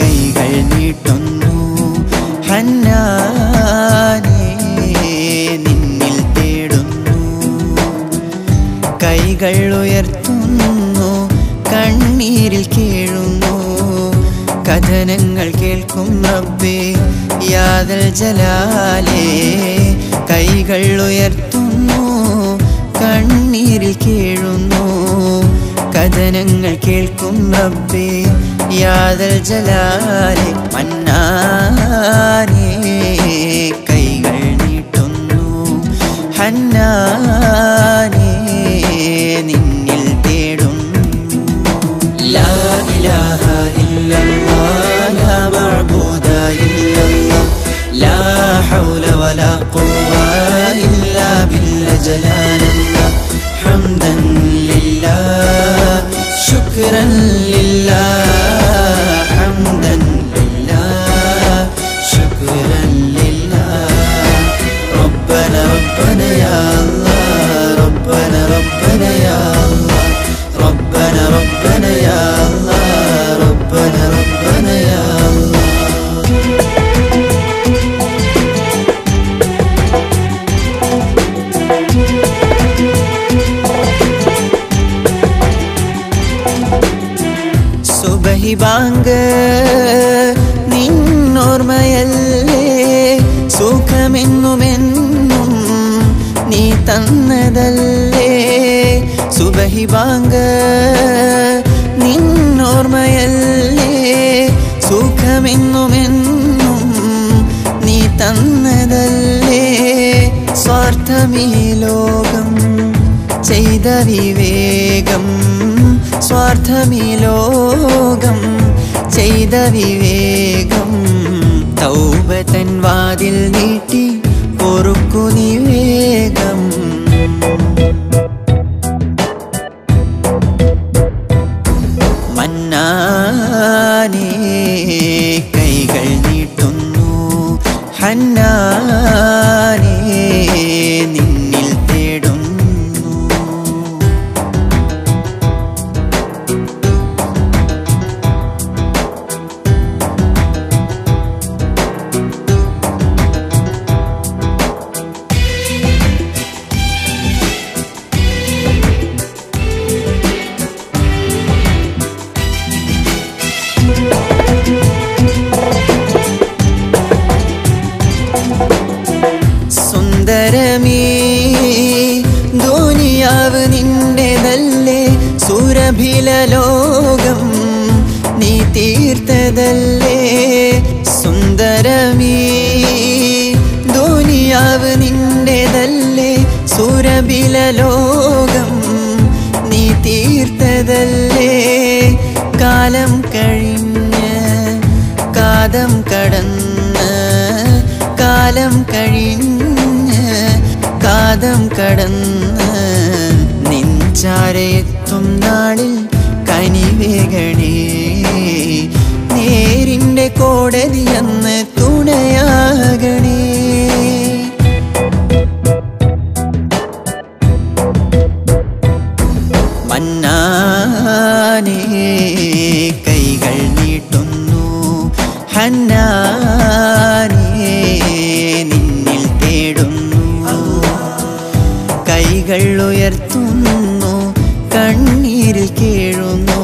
കൈകൾ നീട്ടുന്നു. ഹന്നാനെ നിന്നിൽ തേടുന്നു. കൈകൾ ഉയർത്തുന്നു കണ്ണീരിൽ കേഴുന്നു. കഥനങ്ങൾ കേൾക്കും റബ്ബേ യാതൽ ജലാലേ. കൈകൾ ഉയർത്തുന്നു കണ്ണീരിൽ കേഴുന്നു വചനങ്ങൾ കേൾക്കും റബ്ബേ. യാതൽ ജലാലെ മന്നാരേ കൈകൾ നീട്ടുന്നു ഹന്നാരേ നിന്നിൽ തേടുന്നു. ലാ ഇലാഹ ഹൗല വലാ ഖുവ്വ ഇല്ലാ ബില്ല ജലാലല്ലാഹ്. ഹംദൻ شكرا لله. സുബഹി ബാങ്ക് നിന്നോർമ്മയല്ലേ സുഖമെന്നുമെന്നും നീ തന്നതല്ലേ സുബഹിബാങ്ക് നിന്നോർമ്മയല്ലേ സുഖമെന്നുമെന്നും നീ തന്നതല്ലേ സ്വാർത്ഥമീ ലോകം ചെയ്ത വിവേകം. സ്വാർത്ഥമീ ലോകം ചെയ്ത വിവേകം. തൗബതൻ വാതിൽ നീട്ടി പൊറുക്കു നീ വേഗം മന്നാനേ ലോകം നീ തീർത്തതല്ലേ സുന്ദരമേ. ദുനിയാവ് നിന്റേതല്ലേ സുരബില ലോകം നീ തീർത്തതല്ലേ. കാലം കഴിഞ്ഞ് കാതം കടന്ന് കാലം കഴിഞ്ഞ് കാതം കടന്ന് നിൻ ചാരയെത്തും നാളിൽ കനിവേഗണേ നേരിന്റെ കോടതിയെന്ന് തുണയാകണേ. മന്നാനേ കൈകൾ നീട്ടുന്നു. ഹന്നാനേ നിന്നിൽ തേടുന്നു. കൈകൾ ഉയർത്തുന്നു. കണ്ണീരിൽ കേഴുന്നു.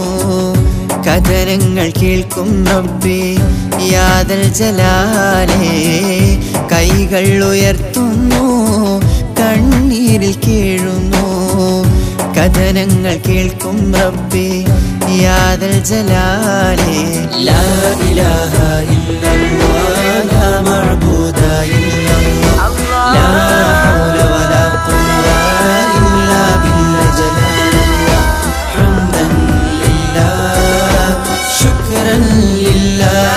കഥനങ്ങൾ കേൾക്കും റബ്ബേ യാദൽ ജലാലേ. കൈകൾ ഉയർത്തുന്നു കണ്ണീരിൽ കേഴുന്നു. കഥനങ്ങൾ കേൾക്കും റബ്ബേ യാതൽ ജലാലേ. ലാ ഇലാഹ ഇല്ലല്ലാഹ് love.